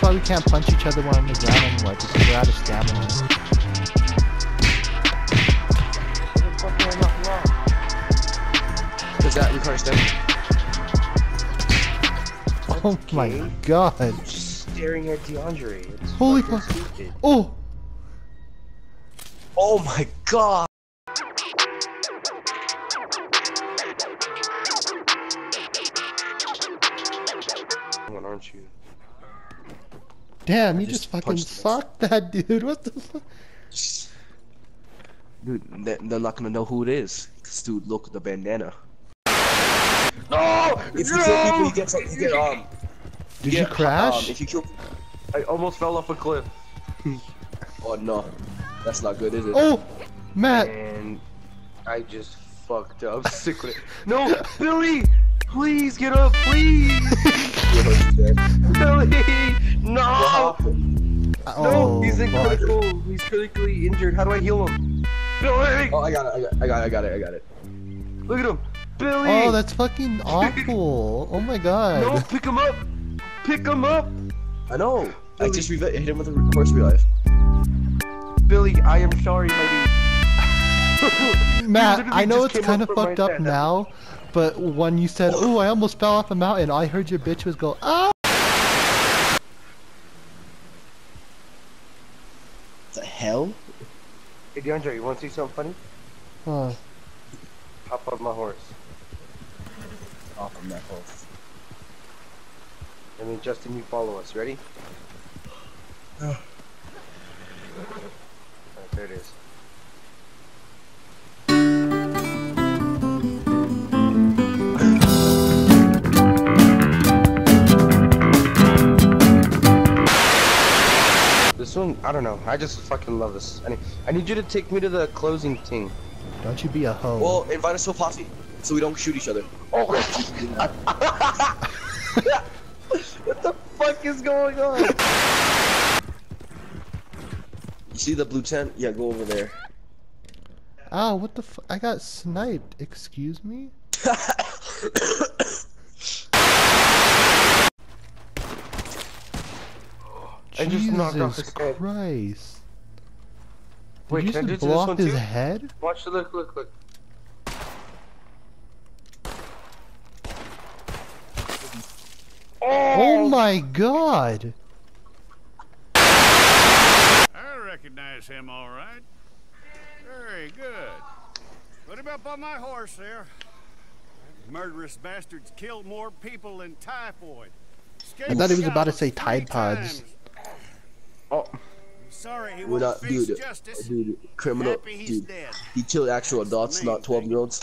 why we can't punch each other when on the ground anymore, because we're out of stamina. Because that requires them. Oh my Okay. god. Just staring at DeAndre. It's Holy fucking fuck. Oh! Oh my god! One, aren't you? Damn, you just just fucking fucked him. that dude. What the fuck? Dude, they- they're not gonna know who it is. 'Cause, dude, look at the bandana. No! If you kill people, you get some, you get um. Did get, you crash? Um, if you kill. I almost fell off a cliff. Oh no, that's not good, is it? oh! Matt! And I just fucked up sick with it. No, Billy! Please get up, please! Billy! No! Happened? No, Oh, he's in fuck. critical. He's critically injured. How do I heal him? Billy! Oh, I got it, I got it, I got it, I got it, I got it. Look at him! Billy! Oh, that's fucking awful. Oh my god. No, pick him up! Pick him up! I know. I just hit him with a horse revive. Billy, I am sorry, my dude. Matt, I know it's kind of fucked up now, but when you said, "Oh, I almost fell off a mountain," I heard your bitch was go, "Ah!" The hell? Hey, DeAndre, you want to see something funny? Oh, Hop on my horse. Off from that horse. I mean, Justin, you follow us. Ready? Alright, there it is. I don't know. I just fucking love this. I need, I need you to take me to the closing thing. don't you be a hoe. Well, invite us to a posse, so we don't shoot each other. Oh, what the fuck is going on? You see the blue tent? Yeah, go over there. Ow, what the fu- I got sniped. Excuse me? I just knocked off Jesus his head. Christ. Did Wait, you can I do just to this off one his too? head? Watch the look, look, look. Oh, oh my god! I recognize him all right. Very good. Put him up on my horse there. That murderous bastard's killed more people than typhoid. I thought he was about to say Tide Pods. Sorry he We're not, dude. Uh, justice. Dude, criminal. Dude, dead. he killed actual adults, not 12 year olds.